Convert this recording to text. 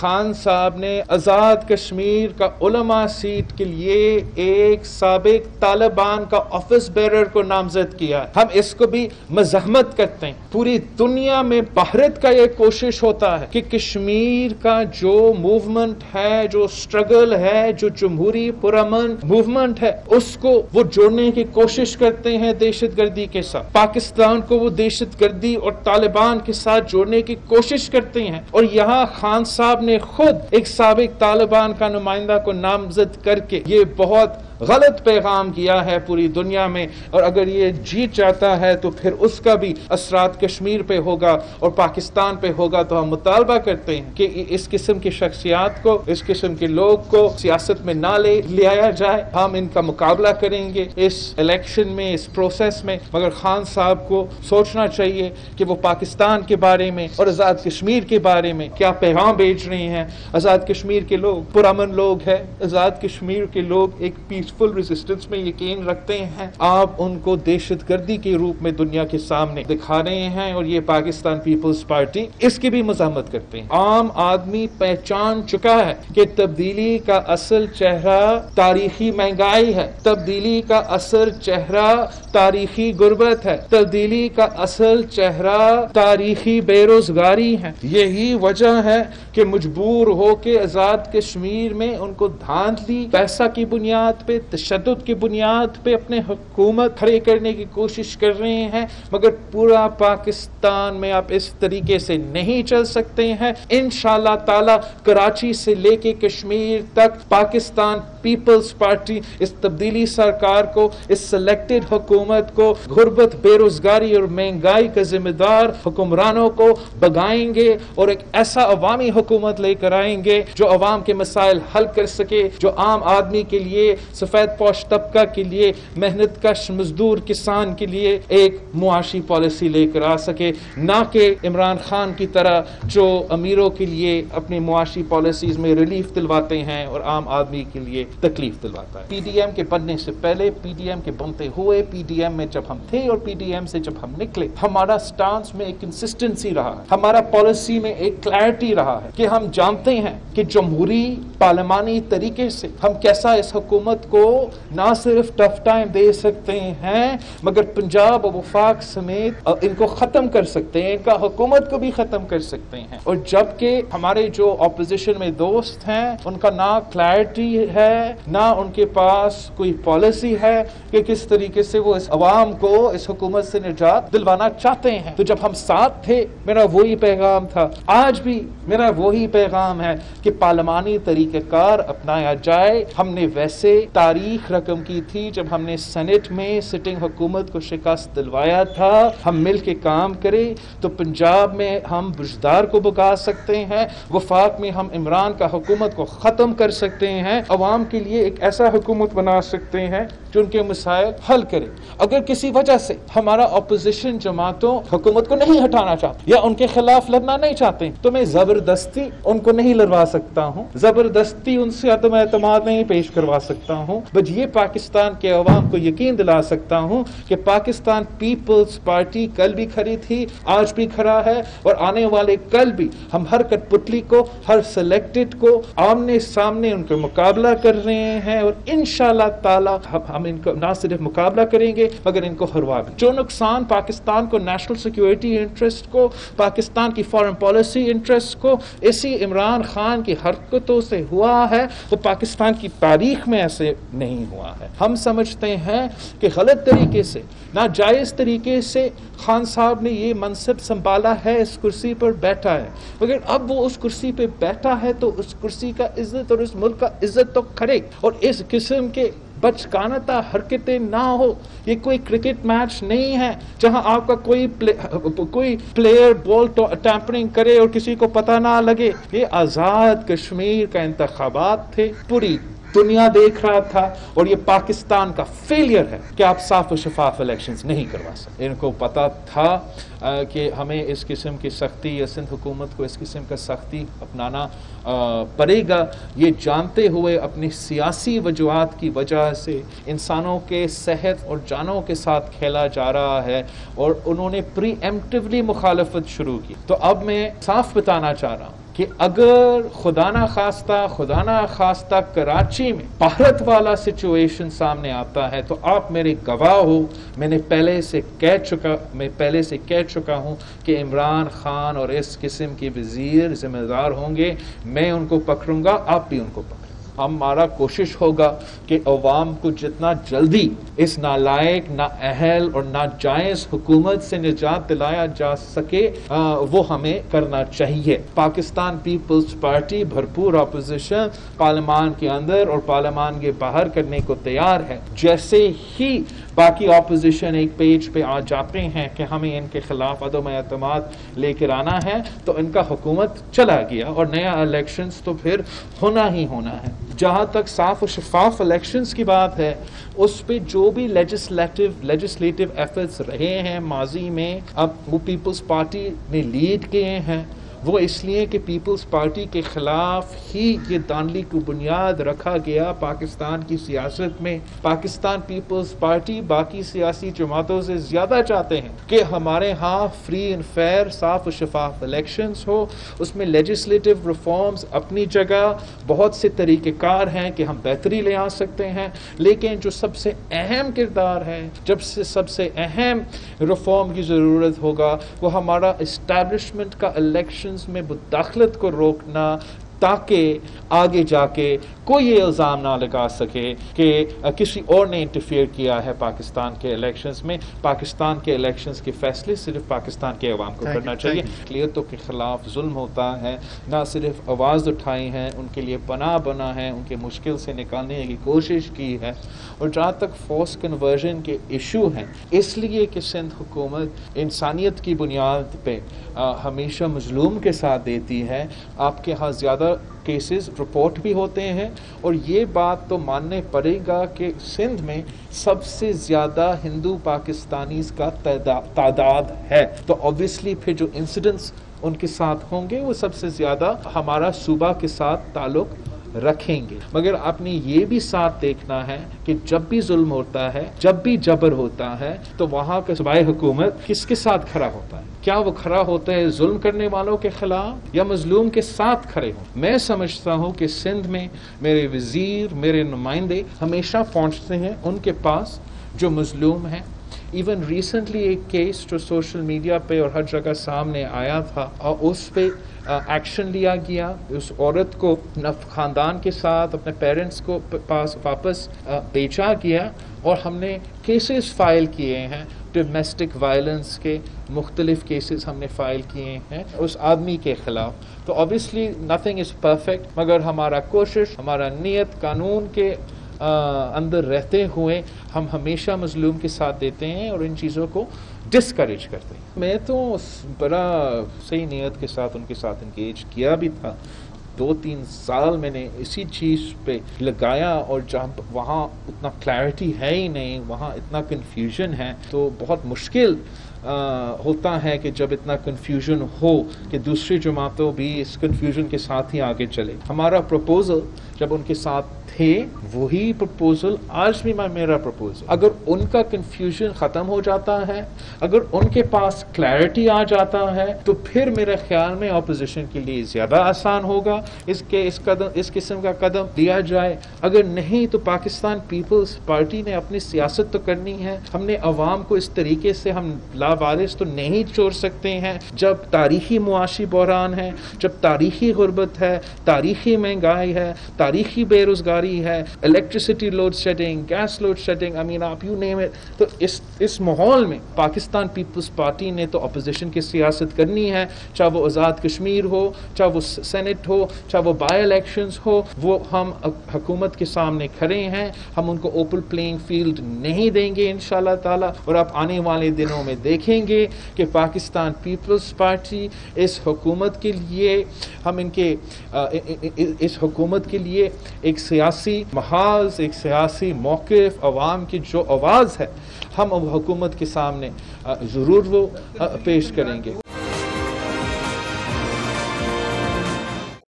खान साहब ने आज़ाद कश्मीर का उलमा सीट के लिए एक सबक तालिबान का ऑफ़िस बेरर को नामजद किया। हम इसको भी मजहमत करते हैं। पूरी दुनिया में भारत का ये कोशिश होता है कि कश्मीर का जो मूवमेंट है, जो स्ट्रगल है, जो जमहूरी पुरमन मूवमेंट है, उसको वो जोड़ने की कोशिश करते हैं दहशत गर्दी के साथ। पाकिस्तान को वो दहशत गर्दी और तालिबान के साथ जोड़ने की कोशिश करते हैं। और यहाँ खान साहब ने खुद एक सबक तालिबान का नुमाइंदा को नामजद करके ये बहुत गलत पैगाम किया है पूरी दुनिया में, और अगर ये जीत जाता है तो फिर उसका भी असरात कश्मीर पे होगा और पाकिस्तान पे होगा। तो हम मुतालबा करते हैं कि इस किस्म की शख्सियात को, इस किस्म के लोग को सियासत में ना ले, लिया जाए। हम इनका मुकाबला करेंगे इस इलेक्शन में, इस प्रोसेस में। मगर खान साहब को सोचना चाहिए कि वो पाकिस्तान के बारे में और आज़ाद कश्मीर के बारे में क्या पैगाम भेज रहे हैं। आज़ाद कश्मीर के लोग, पुरमन लोग हैं। आज़ाद कश्मीर के लोग एक पीस पीसफुल रेजिस्टेंस में यकीन रखते हैं। आप उनको दहशत गर्दी के रूप में दुनिया के सामने दिखा रहे हैं और ये पाकिस्तान पीपल्स पार्टी इसकी भी मजामत करते हैं। आम आदमी पहचान चुका है कि तब्दीली का असल चेहरा तारीखी महँगाई है। तब्दीली का असल चेहरा तारीखी गुर्बत है। तब्दीली का असल चेहरा तारीखी बेरोजगारी है। यही वजह है कि मजबूर हो के आज़ाद कश्मीर में उनको धांधली पैसा की बुनियाद पे तशद की बुनियाद पे अपने हुकूमत खड़े करने की कोशिश कर रहे हैं, मगर पूरा पाकिस्तान में आप इस तरीके से नहीं चल सकते हैं। इन ताला कराची से लेके कश्मीर तक पाकिस्तान पीपल्स पार्टी इस तब्दीली सरकार को, इस सिलेक्टेड हुकूमत को गुर्बत, बेरोजगारी और महँगाई का जिम्मेदार हुक्मरानों को भगाएँगे और एक ऐसा अवामी हुकूमत लेकर आएँगे जो अवाम के मसाइल हल कर सके, जो आम आदमी के लिए, सफ़ेद पोश तबका के लिए, मेहनत कश, मजदूर किसान के लिए एक मुआशी पॉलिसी लेकर आ सके। ना कि इमरान खान की तरह जो अमीरों के लिए अपनी मुआशी पॉलिसीज़ में रिलीफ दिलवाते हैं और आम आदमी के लिए तकलीफ़ दिलवाता है। पीडीएम के बनने से पहले पीडीएम के बनते हुए पीडीएम में जब हम थे और पीडीएम से जब हम निकले, हमारा स्टांस में एक कंसिस्टेंसी रहा है। हमारा पॉलिसी में एक क्लैरिटी रहा है कि हम जानते हैं कि जमहूरी पार्लिमानी तरीके से हम कैसा इस हुकूमत को ना सिर्फ़ टफ टाइम दे सकते हैं, मगर पंजाब और वफाक समेत इनको ख़त्म कर सकते हैं, इनका हुकूमत को भी ख़त्म कर सकते हैं। और जबकि हमारे जो अपोजिशन में दोस्त हैं, उनका ना क्लैरिटी है ना उनके पास कोई पॉलिसी है कि किस तरीके से वो इस अवाम को, इस हुकूमत से निजात दिलवाना चाहते हैं। तो जब हम साथ थे, मेरा वही पैगाम था। आज भी मेरा वही पैगाम है कि पार्लिमानी तरीक़ेकार अपनाया जाए। हमने वैसे तारीख रकम की थी जब हमने सेनेट में सिटिंग हुकूमत को शिकस्त दिलवाया था। हम मिल के काम करें तो पंजाब में हम बुजदार को बुका सकते हैं, वफाक में हम इमरान का हुकूमत को ख़त्म कर सकते हैं। अवाम के लिए एक ऐसा हुकूमत बना सकते हैं जो उनके मसाइल हल करे। अगर किसी वजह से हमारा अपोजिशन जमातों हुकूमत को नहीं हटाना चाहते या उनके खिलाफ लड़ना नहीं चाहते तो मैं ज़बरदस्ती उनको नहीं लड़वा सकता हूँ। ज़बरदस्ती उनसे अतम एतमाद नहीं पेश करवा सकता हूँ। बस ये पाकिस्तान के अवाम को यकीन दिला सकता हूँ कि पाकिस्तान पीपल्स पार्टी कल भी खड़ी थी, आज भी खड़ा है और आने वाले कल भी हम हर कठपुतली को, हर सिलेक्टेड को आमने सामने उनका मुकाबला कर रहे हैं और इन ताला हम इनको ना सिर्फ़ मुकाबला करेंगे, मगर इनको हरवा जो नुकसान पाकिस्तान को नेशनल सिक्योरिटी इंटरेस्ट को, पाकिस्तान की फॉरेन पॉलिसी इंटरेस्ट को, इसी इमरान खान की हरकतों से हुआ है, वो पाकिस्तान की तारीख में ऐसे नहीं हुआ है। हम समझते हैं कि गलत तरीके से, नाजायज़ तरीके से खान साहब ने ये मनसब संभाला है, इस कुर्सी पर बैठा है। मगर अब वो उस कुर्सी पर बैठा है तो उस कुर्सी का इज़्ज़त और उस मुल्क का इज़्ज़त तो करे और इस किस्म के बचकानता हरकतें ना हो। ये कोई क्रिकेट मैच नहीं है जहाँ आपका कोई प्ले, कोई प्लेयर बॉल टैंपरिंग करे और किसी को पता ना लगे। ये आज़ाद कश्मीर का इंतबात थे पूरी दुनिया देख रहा था और ये पाकिस्तान का फेलियर है कि आप साफ़ और शफाफ इलेक्शंस नहीं करवा सकते। इनको पता था कि हमें इस किस्म की सख्ती या सिंध हुकूमत को इस किस्म का सख्ती अपनाना पड़ेगा। ये जानते हुए अपनी सियासी वजूहत की वजह से इंसानों के सेहत और जानों के साथ खेला जा रहा है और उन्होंने प्री एम्प्टिवली मुखालफत शुरू की। तो अब मैं साफ़ बताना चाह रहा हूँ कि अगर खुदा ना खास्ता, खुदा ना खास्ता कराची में भारत वाला सिचुएशन सामने आता है तो आप मेरे गवाह हो। मैंने पहले से कह चुका, मैं पहले से कह चुका हूँ कि इमरान खान और इस किस्म के वज़ीर जिम्मेदार होंगे। मैं उनको पकड़ूँगा, आप भी उनको पकड़। हमारा कोशिश होगा कि अवाम को जितना जल्दी इस नालायक ना अहल और ना जायज़ हुकूमत से निजात दिलाया जा सके आ, वो हमें करना चाहिए। पाकिस्तान पीपल्स पार्टी भरपूर अपोजिशन पार्लियामान के अंदर और पार्लियामान के बाहर करने को तैयार है। जैसे ही बाकी अपोजिशन एक पेज पे आ जाते हैं कि हमें इनके खिलाफ अदम अतमाद लेकर आना है तो इनका हुकूमत चला गया और नया इलेक्शंस तो फिर होना ही होना है। जहाँ तक साफ़ और शफाफ इलेक्शंस की बात है, उस पर जो भी लेजिस्लेटिव लेजिस्लेटिव एफर्ट्स रहे हैं, माजी में अब वो पीपल्स पार्टी ने लीड किए हैं वो इसलिए कि पीपल्स पार्टी के ख़िलाफ़ ही ये दानली को बुनियाद रखा गया पाकिस्तान की सियासत में। पाकिस्तान पीपल्स पार्टी बाकी सियासी जमातों से ज़्यादा चाहते हैं कि हमारे यहाँ फ्री एंड फेयर साफ़ और शफाफ इलेक्शन हो। उसमें लेजिस्लेटिव रिफॉर्म्स अपनी जगह बहुत से तरीक़ेकार हैं कि हम बेहतरी ले आ सकते हैं। लेकिन जो सबसे अहम किरदार है, जब से सबसे अहम रिफॉर्म की ज़रूरत होगा, वो हमारा इस्टेबलिशमेंट का इलेक्शन में मुदाखलत को रोकना ताकि आगे जाके कोई ये इल्ज़ाम ना लगा सके कि किसी और ने इंटरफेयर किया है पाकिस्तान के इलेक्शंस में। पाकिस्तान के इलेक्शंस के फैसले सिर्फ़ पाकिस्तान के अवाम को करना चाहिए। अकलीतों के ख़िलाफ़ जुल्म होता है ना सिर्फ़ आवाज़ उठाई है उनके लिए पना बना है उनके मुश्किल से निकालने की कोशिश की है। और जहाँ तक फोर्स कन्वर्जन के इशू हैं इसलिए कि सिंध हुकूमत इंसानियत की बुनियाद पर हमेशा मजलूम के साथ देती है। आपके यहाँ ज़्यादा केसेस रिपोर्ट भी होते हैं और ये बात तो मानने पड़ेगा कि सिंध में सबसे ज़्यादा हिंदू पाकिस्तानी का तादाद है। तो ऑब्वियसली फिर जो इंसिडेंट्स उनके साथ होंगे, वो सबसे ज़्यादा हमारा सूबा के साथ ताल्लुक़ रखेंगे। मगर आपने ये भी साथ देखना है कि जब भी जुल्म होता है, जब भी जबर होता है तो वहाँ का सूबाई हुकूमत किसके साथ खड़ा होता है? क्या वो खड़ा होता है जुल्म करने वालों के खिलाफ या मजलूम के साथ खड़े हों? मैं समझता हूँ कि सिंध में मेरे वज़ीर, मेरे नुमाइंदे हमेशा पहुँचते हैं उनके पास जो मजलूम हैं। इवन रिसेंटली एक केस जो सोशल मीडिया पे और हर जगह सामने आया था और उस पर एक्शन लिया गया। उस औरत को अपना ख़ानदान के साथ अपने पेरेंट्स को पास वापस बेचा गया और हमने केसेस फ़ाइल किए हैं। डोमेस्टिक वायलेंस के मुख्तलिफ़ केसेस हमने फ़ाइल किए हैं उस आदमी के ख़िलाफ़। तो ऑब्वियसली नथिंग इज़ परफेक्ट मगर हमारा कोशिश, हमारा नीयत कानून के अंदर रहते हुए हम हमेशा मजलूम के साथ देते हैं और इन चीज़ों को डिस्करेज करते हैं। मैं तो बड़ा सही नीयत के साथ उनके साथ इंगेज किया भी था। दो तीन साल मैंने इसी चीज़ पे लगाया और जहाँ वहाँ उतना क्लैरिटी है ही नहीं वहाँ इतना कन्फ्यूज़न है। तो बहुत मुश्किल आ, होता है कि जब इतना कन्फ्यूज़न हो कि दूसरी जमातों भी इस कन्फ्यूज़न के साथ ही आगे चले। हमारा प्रपोज़ल जब उनके साथ थे, वही प्रपोजल आज भी मैं मेरा प्रपोजल अगर उनका कंफ्यूजन ख़त्म हो जाता है, अगर उनके पास क्लैरिटी आ जाता है तो फिर मेरे ख्याल में अपोजिशन के लिए ज़्यादा आसान होगा। इसके इस कदम इस किस्म का कदम लिया जाए। अगर नहीं तो पाकिस्तान पीपल्स पार्टी ने अपनी सियासत तो करनी है। हमने अवाम को इस तरीके से हम लावारिस तो नहीं छोड़ सकते हैं। जब तारीखी मुआशी बहरान है, जब तारीखी गुर्बत है, तारीखी महँगाई है, तारीखी बेरोज़गारी है electricity load shedding gas load shedding I mean आप यू नेम इट तो इस इस माहौल में पाकिस्तान पीपल्स पार्टी ने तो अपोजिशन की सियासत करनी है। चाहे वो आज़ाद कश्मीर हो, चाहे वो सेनेट हो, चाहे वो बाई इलेक्शन हो, वो हम हुकूमत के सामने खड़े हैं। हम उनको ओपन प्लेइंग फ़ील्ड नहीं देंगे इन ताला। और आप आने वाले दिनों में देखेंगे कि पाकिस्तान पीपल्स पार्टी इस हुकूमत के लिए, हम इनके इस हुकूमत के लिए एक सियासी महाज, एक सियासी मौक़ अवाम की जो आवाज़ है, हम अब हुकूमत के सामने ज़रूर वो पेश करेंगे।